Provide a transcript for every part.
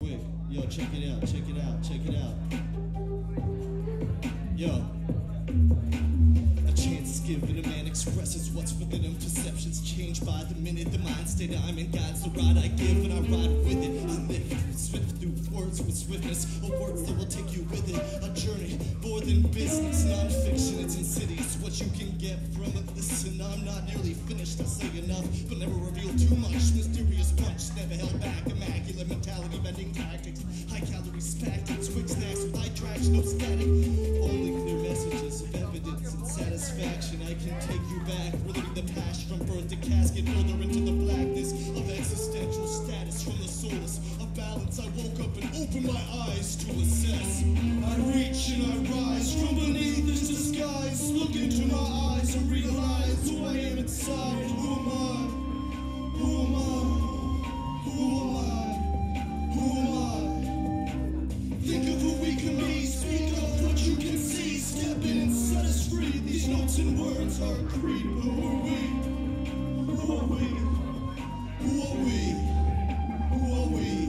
Yo, check it out, check it out, check it out. Yo. A chance is given, expresses what's within him. Perceptions change by the minute. The mind state I'm in guides the ride I give, and I ride with it. I live swift through words with swiftness, of words that will take you with it. A journey more than business, non-fiction. It's insidious what you can get from it. Listen, I'm not nearly finished. I say enough, but never reveal too much. Mysterious punch, never held back. Immaculate mentality, bending tactics. High calorie tactics, quick snacks with high traction, no static. Only clear messages and satisfaction. I can take you back, reliving the past from birth to casket, further into the blackness of existential status from the soulless. Of balance, I woke up and opened my eyes to assess. I reach and I rise from beneath this disguise. Look into my eyes and realize who I am inside. Who am I? Who am I? And words are a creed. Who are we? Who are we? Who are we? Who are we?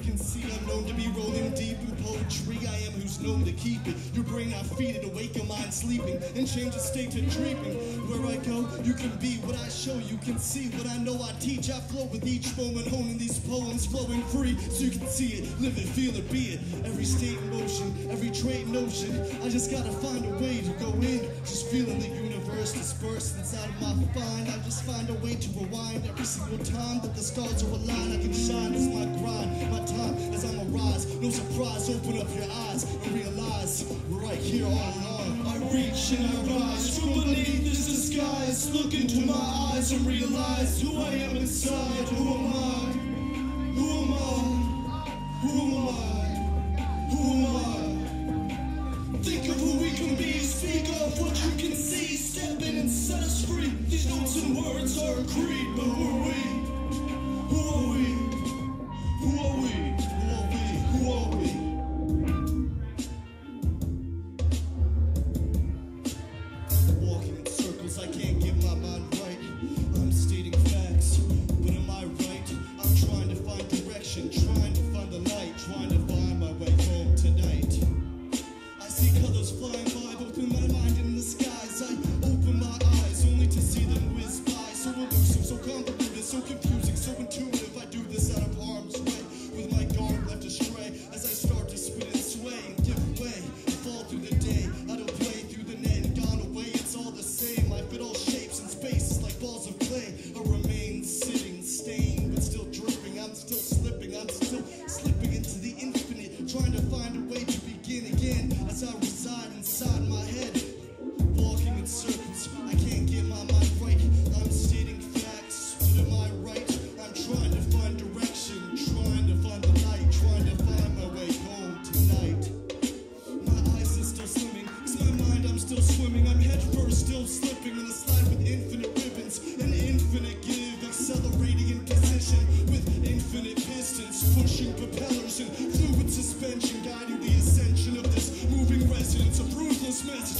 Can see I'm known to be rolling deep in poetry. I am who's known to keep it. Your brain, I feed it, and change the state to dreaming. Where I go, you can be what I show. You can see what I know I teach. I flow with each moment, honing these poems, flowing free. So you can see it, live it, feel it, be it. Every state in motion, every trait in motion. I just gotta find a way to go in. Just feeling the universe dispersed inside of my mind. I just find a way to rewind every single time that the stars are aligned. I can shine. It's my grind, my time as I'm arise. No surprise, open up your eyes and realize we're right here all along. Reach and I rise from beneath this disguise. Look into my eyes and realize who I am inside. Who am I? Who am I? Who am I? Who am I? Think of who we can be, speak of what you can see. Step in and set us free. These notes and words are a creed, but who are we? Pistons, pushing propellers and fluid suspension, guiding the ascension of this moving resonance of ruthless messages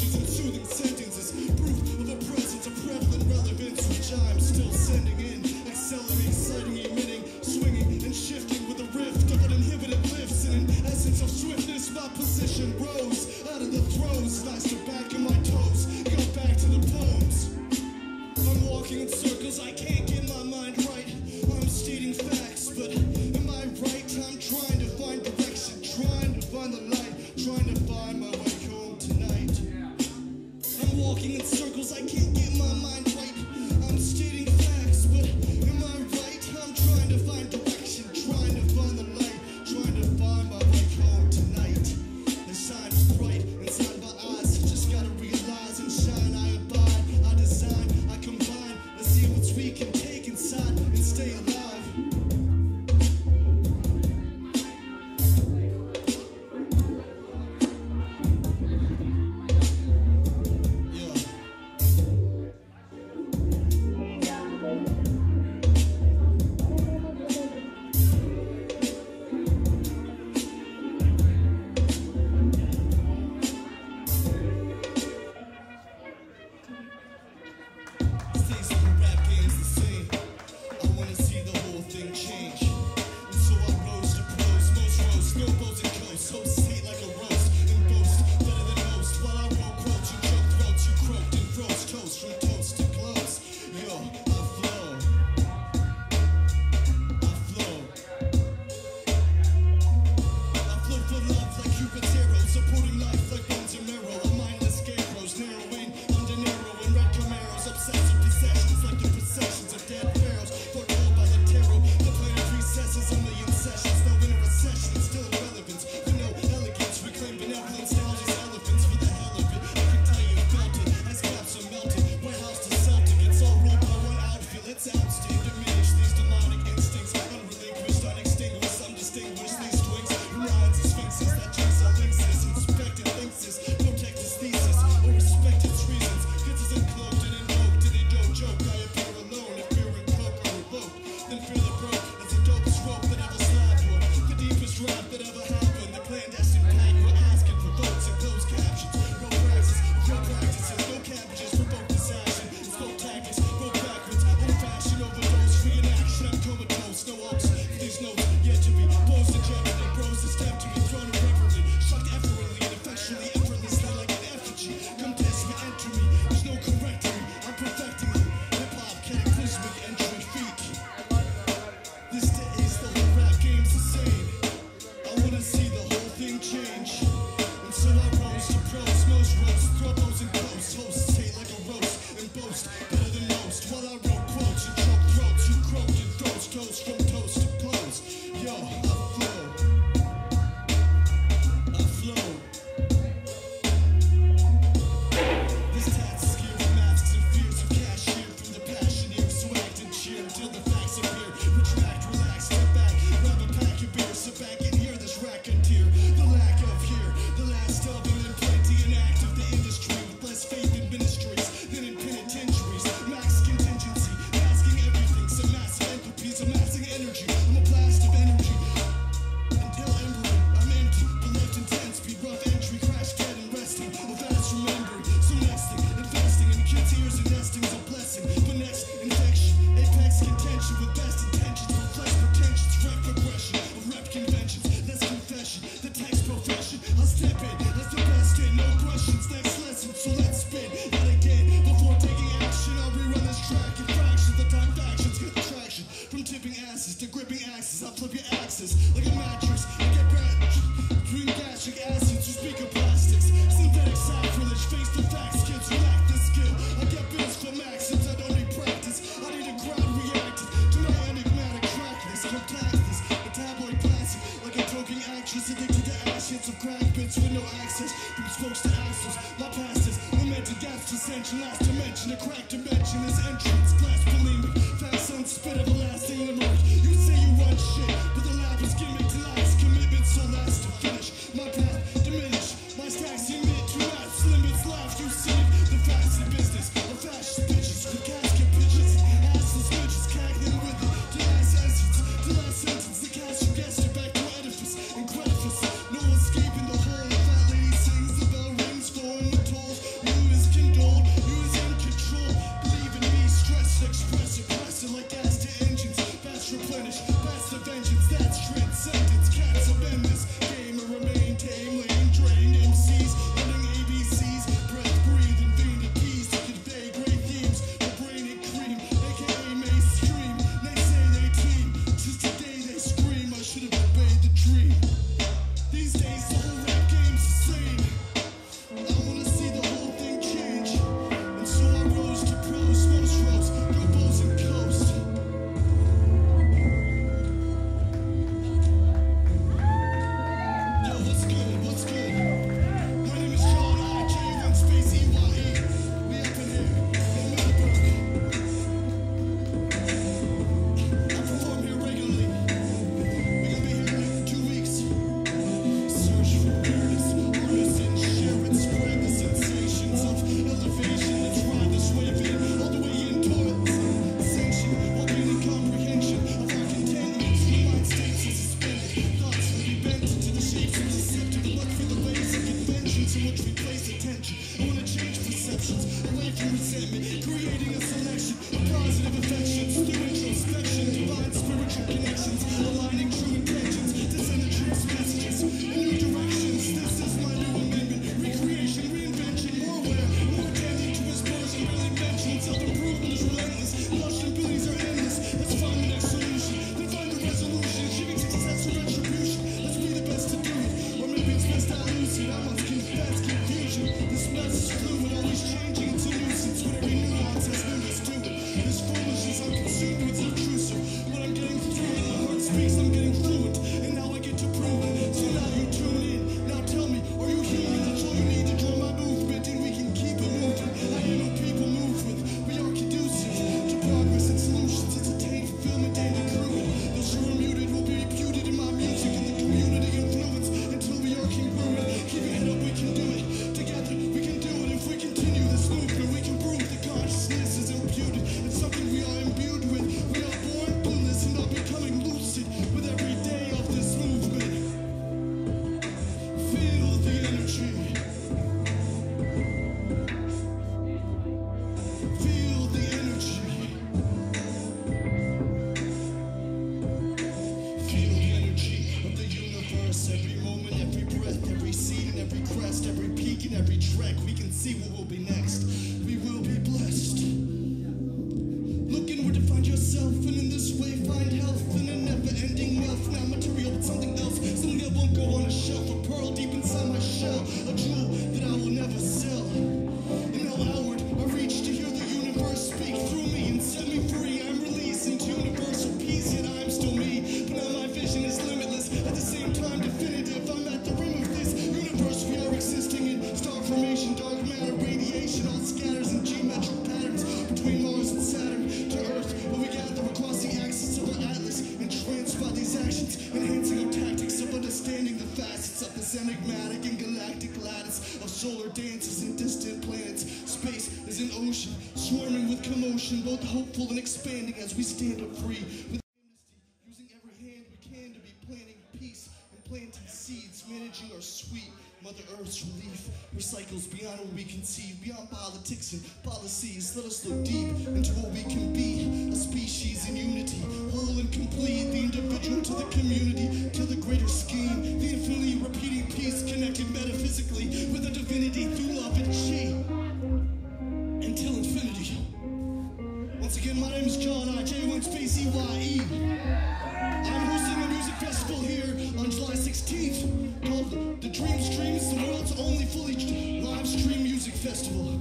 dances in distant planets. Space is an ocean, swarming with commotion, both hopeful and expanding as we stand up free. With amnesty, using every hand we can to be planting peace and planting seeds, managing our sweet Mother Earth's relief. Recycles beyond what we conceive, beyond politics and policies. Let us look deep into what we can be, a species in unity, whole and complete, the individual to the community, to the greater scheme, the infinitely repeating peace connected metaphysically with a divinity through love and chi until infinity. Once again, my name is Jon Eye J1SPCYE. I'm hosting a music festival here on July 16th called The Dream Streams, the world's only fully live stream music festival.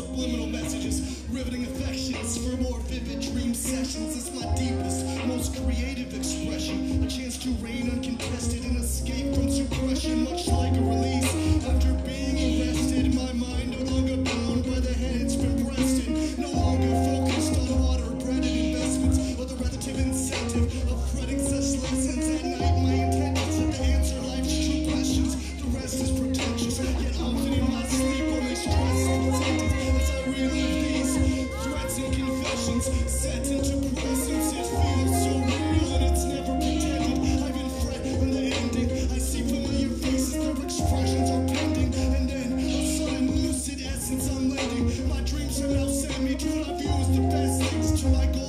subliminal messages, riveting effects. you is the best things to my get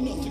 no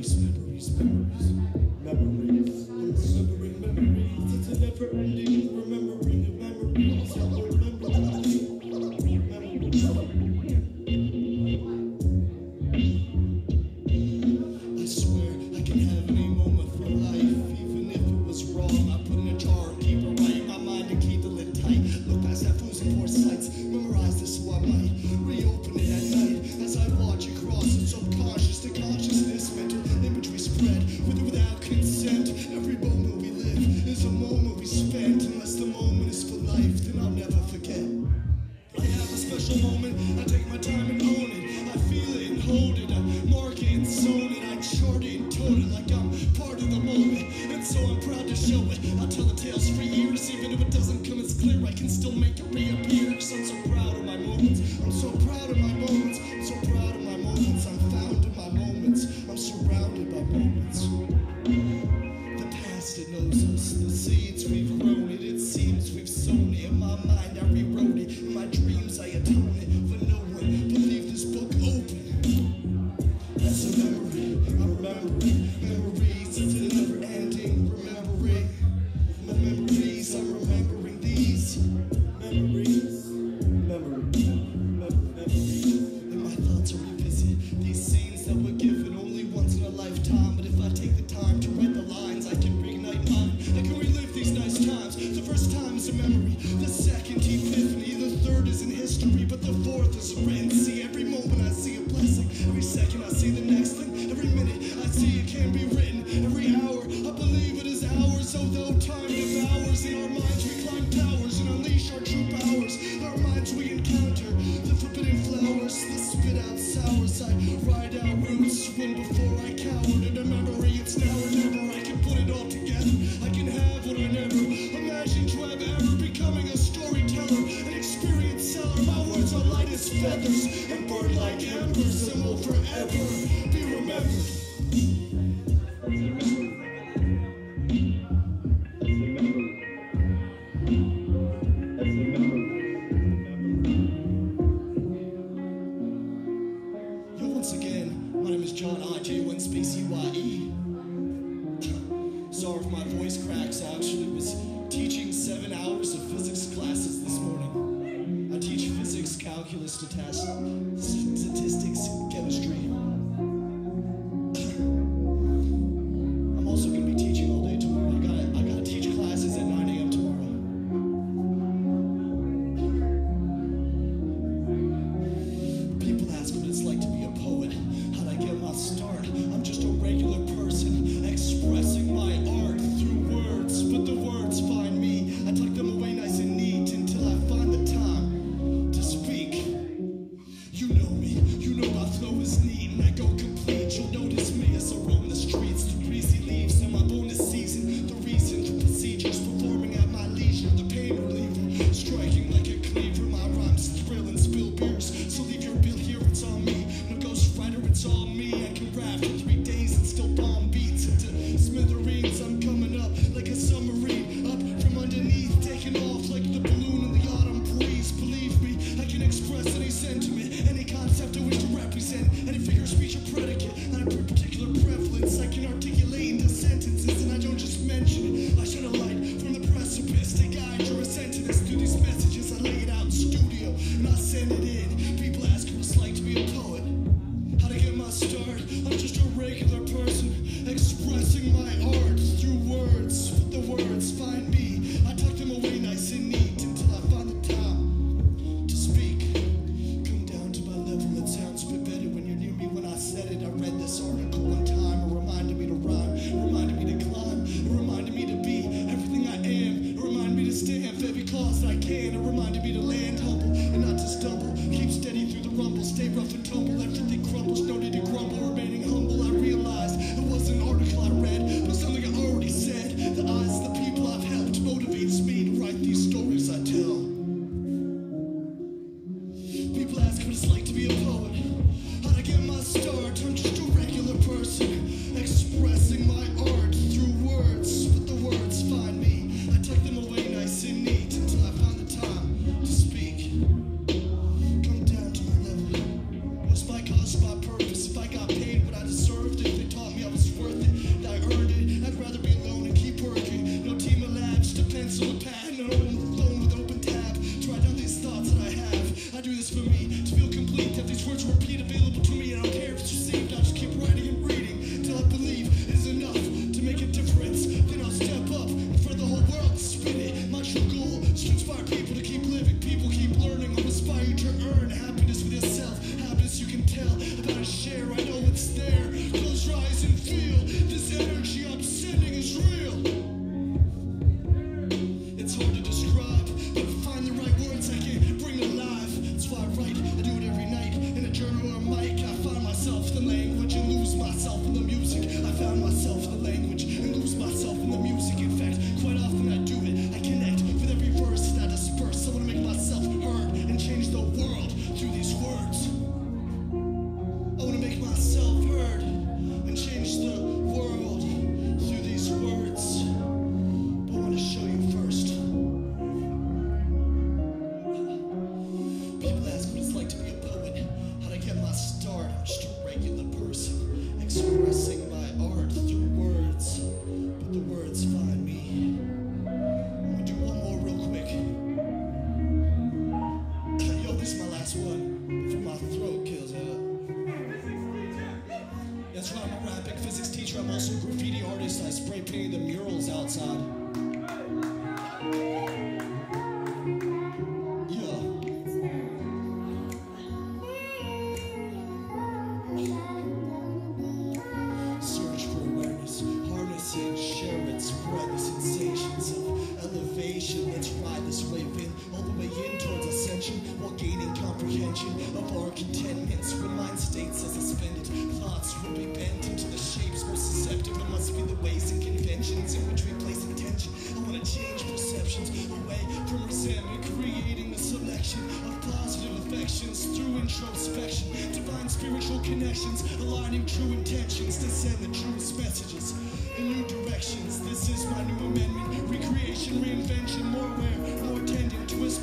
memories, memories, memories, memories, memories, it's a never ending embers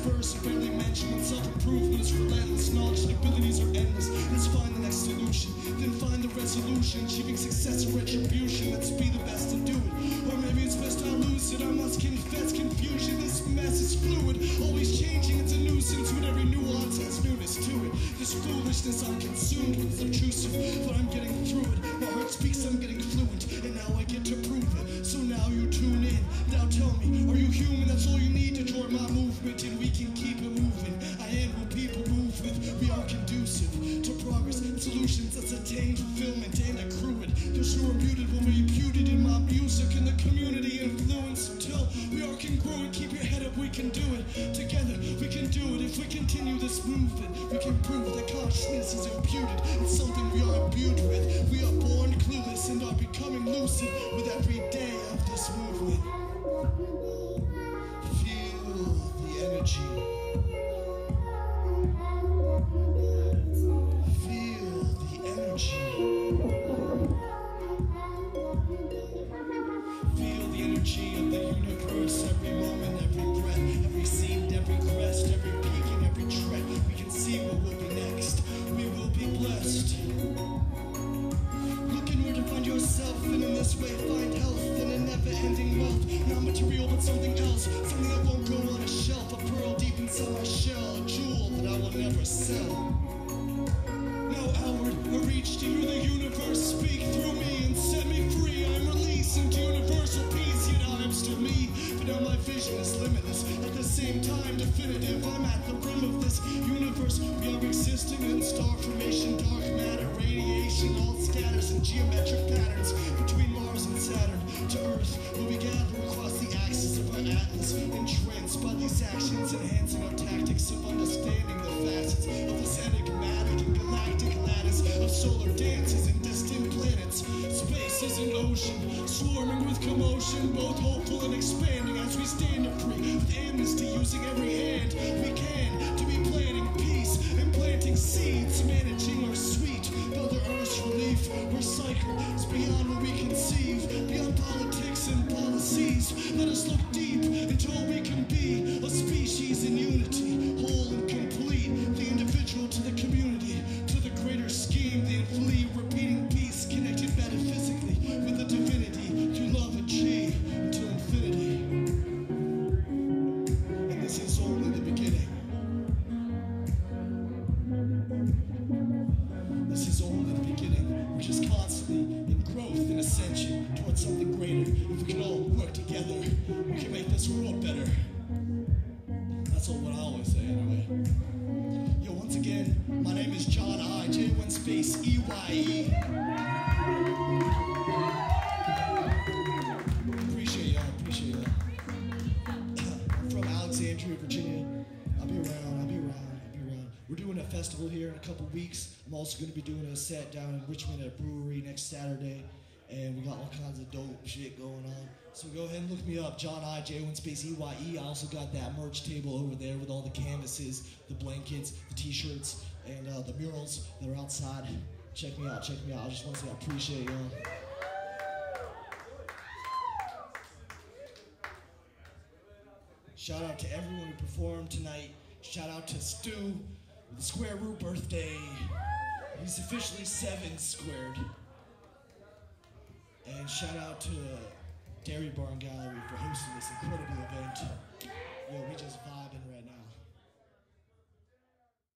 tending to barely mention. When self-improvement is relentless, knowledge and abilities are endless. Let's find the next solution, then find the resolution. Achieving success or retribution, let's be the best to do it. Or maybe it's best I lose it. I must confess confusion. This mess is fluid, always changing. It's a nuisance with every nuance has newness to it. This foolishness I'm consumed with is obtrusive, but I'm getting through it. My heart speaks, I'm by these actions, enhancing our tactics of understanding the facets of this enigmatic and galactic lattice of solar dances and distant planets. Space is an ocean, swarming with commotion, both hopeful and expanding as we stand up free with amnesty, using every hand we can to be planting peace and planting seeds, managing our sweet Mother Earth's relief. Recycle is beyond what we conceive, beyond politics and policies. Let us look deep into all we can be, a species in unity, whole and complete. The individual to the my name is Jon Eye, J1 space EYE. Appreciate y'all, appreciate y'all. I'm from Alexandria, Virginia. I'll be around, I'll be around, I'll be around. We're doing a festival here in a couple weeks. I'm also going to be doing a set down in Richmond at a brewery next Saturday. And we got all kinds of dope shit going on. So go ahead and look me up, Jon Eye, J1 Space EYE. I also got that merch table over there with all the canvases, the blankets, the t shirts, and uh, the murals that are outside. Check me out, check me out. I just want to say I appreciate y'all. Shout out to everyone who performed tonight. Shout out to Stu with the square root birthday. He's officially seven squared. And shout out to Dairy Barn Gallery for hosting this incredible event. Yo, we just vibing